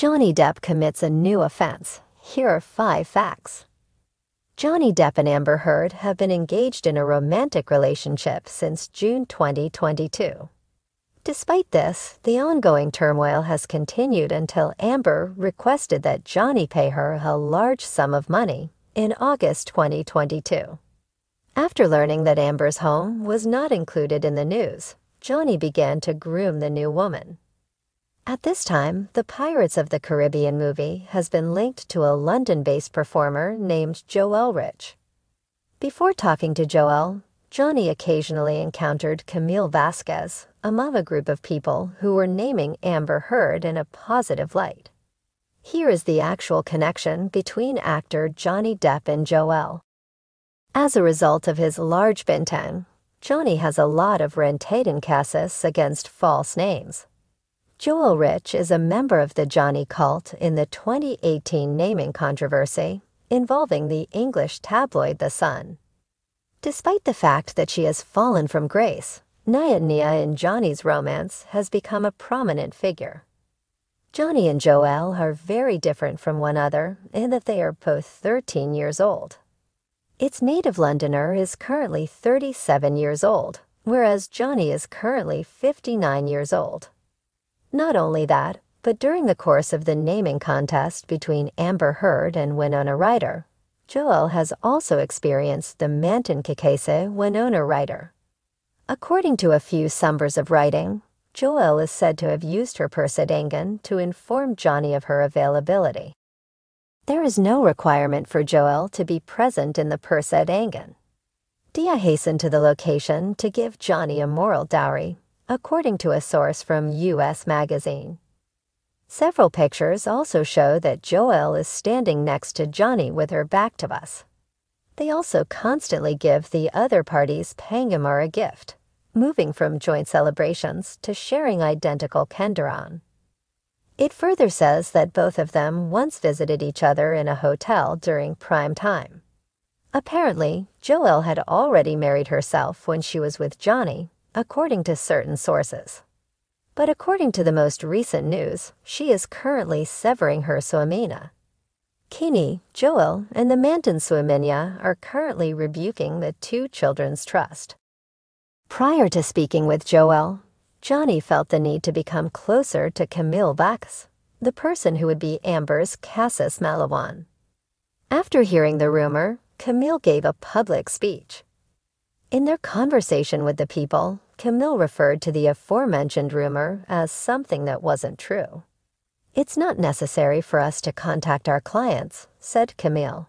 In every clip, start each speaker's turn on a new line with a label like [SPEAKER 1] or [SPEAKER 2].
[SPEAKER 1] Johnny Depp commits a new offense. Here are five facts. Johnny Depp and Amber Heard have been engaged in a romantic relationship since June 2022. Despite this, the ongoing turmoil has continued until Amber requested that Johnny pay her a large sum of money in August 2022. After learning that Amber's home was not included in the news, Johnny began to groom the new woman. At this time, the Pirates of the Caribbean movie has been linked to a London based performer named Joel Rich. Before talking to Joel, Johnny occasionally encountered Camille Vasquez among a group of people who were naming Amber Heard in a positive light. Here is the actual connection between actor Johnny Depp and Joel. As a result of his large bintang, Johnny has a lot of rentaden cases against false names. Joel Rich is a member of the Johnny cult in the 2018 naming controversy involving the English tabloid The Sun. Despite the fact that she has fallen from grace, Nia Nia in Johnny's romance has become a prominent figure. Johnny and Joel are very different from one another in that they are both 13 years old. Its native Londoner is currently 37 years old, whereas Johnny is currently 59 years old. Not only that, but during the course of the naming contest between Amber Heard and Winona Ryder, Joel has also experienced the Mantan Kekese Winona Ryder. According to a few sumbers of writing, Joel is said to have used her Persadangan to inform Johnny of her availability. There is no requirement for Joel to be present in the Persadangan. Dia hastened to the location to give Johnny a moral dowry according to a source from U.S. Magazine. Several pictures also show that Joel is standing next to Johnny with her back to us. They also constantly give the other party's Pangimar a gift, moving from joint celebrations to sharing identical kendaran. It further says that both of them once visited each other in a hotel during prime time. Apparently, Joel had already married herself when she was with Johnny according to certain sources. But according to the most recent news, she is currently severing her suamina. Kini, Joel, and the Mantan Suaminya are currently rebuking the two children's trust. Prior to speaking with Joel, Johnny felt the need to become closer to Camille Vax, the person who would be Amber's Casus Malawan. After hearing the rumor, Camille gave a public speech. In their conversation with the people, Camille referred to the aforementioned rumor as something that wasn't true. It's not necessary for us to contact our clients, said Camille.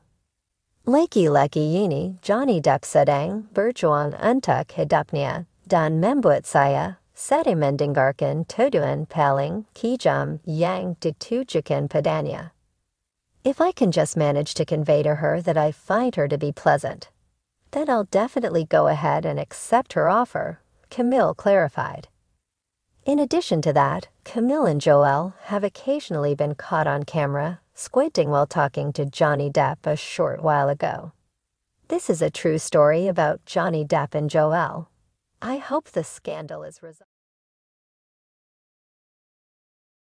[SPEAKER 1] Laki Leki Yini, Johnny Depp Sedang, Berjuang Untuk Hidapnia, Dan Membuat Saya, Sede Mendingarkan Toduan Paling, Kijam, Yang Ditujukan Padanya. If I can just manage to convey to her that I find her to be pleasant, then I'll definitely go ahead and accept her offer, Camille clarified. In addition to that, Camille and Joel have occasionally been caught on camera squinting while talking to Johnny Depp a short while ago. This is a true story about Johnny Depp and Joel. I hope the scandal is resolved.